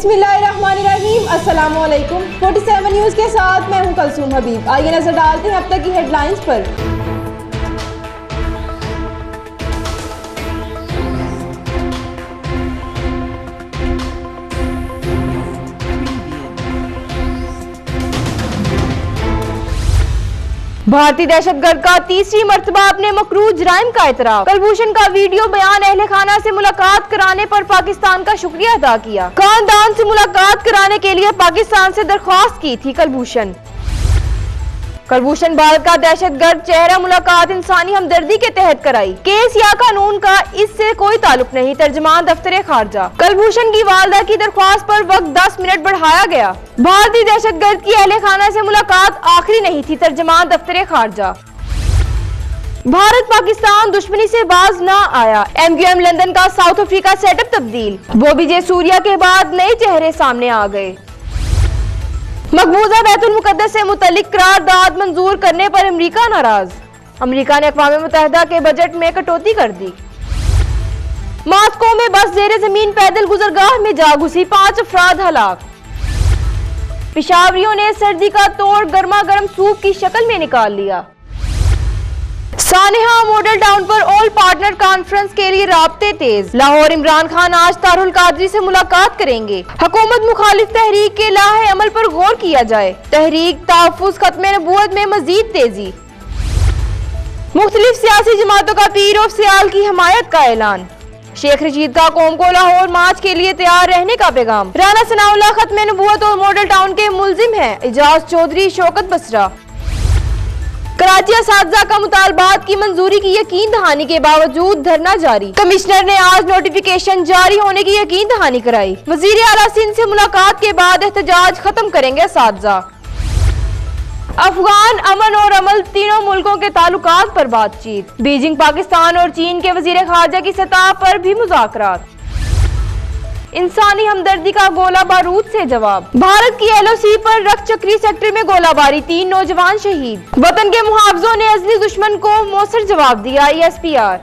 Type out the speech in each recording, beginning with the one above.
بسم اللہ الرحمن الرحیم السلام علیکم 47 نیوز کے ساتھ میں ہوں کلسوم حبیب. آئیے نظر ڈالتے ہیں اب تک کی ہیڈ لائنز پر. بھارتی دہشت گرد کا تیسری مرتبہ اپنے مکروہ جرائم کا اعتراف۔ کلبھوشن کا ویڈیو بیان اہل خانہ سے ملاقات کرانے پر پاکستان کا شکریہ ادا کیا۔ خاندان سے ملاقات کرانے کے لیے پاکستان سے درخواست کی تھی کلبھوشن۔ کلبھوشن بھارت کا دہشت گرد چہرہ ملاقات انسانی ہمدردی کے تحت کرائی۔ کیس یا قانون کا اس سے کوئی تعلق نہیں، ترجمان دفتر خارجہ۔ کلبھوشن کی والدہ کی درخواست پر وقت دس منٹ بڑھایا گیا۔ بھارتی دہشت گرد کی اہل خانہ سے ملاقات آخری نہیں تھی، ترجمان دفتر خارجہ۔ بھارت پاکستان دشمنی سے باز نہ آیا۔ ایم کیو ایم لندن کا ساؤتھ افریقہ سیٹ اپ تبدیل۔ بوبی جے سوریا کے بعد نئے چہرے سامنے آ گئے۔ مقبوضہ بیت المقدس سے متعلق قرارداد منظور کرنے پر امریکہ ناراض۔ امریکہ نے اقوام متحدہ کے بجٹ میں کٹوتی کر دی۔ ماسکو میں بس زیر زمین پیدل گزرگاہ میں جا گھسی پانچ افراد ہلاک۔ پشاوریوں نے سردی کا توڑ گرما گرم سوپ کی شکل میں نکال لیا۔ سانحہ ماڈل ٹاؤن پر آل پارٹنر کانفرنس کے لیے رابطے تیز۔ لاہور عمران خان آج تار القادری سے ملاقات کریں گے۔ حکومت مخالف تحریک کے لاہ عمل پر غور کیا جائے۔ تحریک تحفظ ختم نبوت میں مزید تیزی۔ مختلف سیاسی جماعتوں کا پیر آف سیال کی حمایت کا اعلان۔ شیخ رشید کا قوم کو لاہور مارچ کے لیے تیار رہنے کا پیغام۔ رانا ثناء اللہ ختم نبوت اور ماڈل ٹاؤن کے ملزم ہیں۔ اجاز چودھری شوکت بسرا۔ کراچی اساتذہ کا مطالبات کی منظوری کی یقین دہانی کے باوجود دھرنا جاری۔ کمشنر نے آج نوٹیفیکیشن جاری ہونے کی یقین دہانی کرائی۔ وزیر اعلیٰ سندھ سے ملاقات کے بعد احتجاج ختم کریں گے اساتذہ۔ افغان امن اور عمل تینوں ملکوں کے تعلقات پر بات چیت۔ بیجنگ پاکستان اور چین کے وزیر خارجہ کی سطح پر بھی مذاکرات۔ انسانی ہمدردی کا گولہ بارود سے جواب۔ بھارت کی ایل او سی پر رکھ چکری سیکٹر میں گولہ باری، تین نوجوان شہید۔ وطن کے محافظوں نے ازلی دشمن کو مؤثر جواب دیا ای ایس پی آر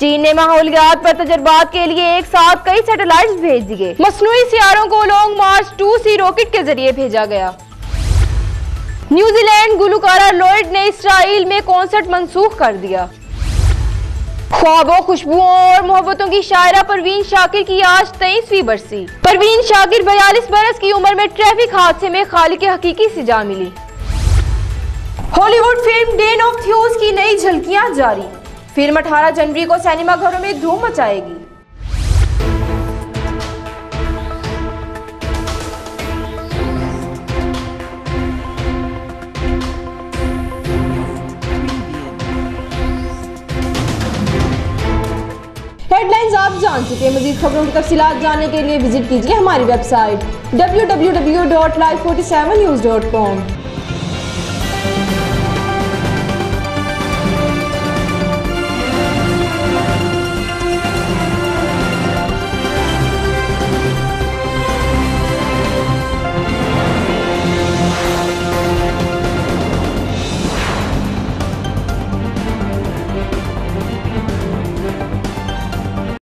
چین نے ماحولیات پر تجربات کے لیے ایک ساتھ کئی سیٹلائٹس بھیج دیے۔ مصنوعی سیاروں کو Long March two C rocket کے ذریعے بھیجا گیا۔ نیوزی لینڈ گلوکارہ لوئڈ نے اسرائیل میں کانسرٹ منسوخ کر دیا۔ خوابوں، خوشبوؤں اور محبتوں کی شاعرہ پروین شاکر کی آج تیئیسویں برسی۔ پروین شاکر بیالیس برس کی عمر میں ٹریفک حادثے میں خالق حقیقی سے جا ملی۔ Hollywood film Den of Thieves کی نئی جھلکیاں جاری۔ فلم اٹھارہ جنوری کو سینیما گھروں میں دھوم مچائے گی۔ ہیڈ لائنز آپ جان چکے ہیں۔ مزید خبروں کی تفصیلات جاننے کے لیے وزٹ کیجیے ہماری ویب سائٹ www.live47news.com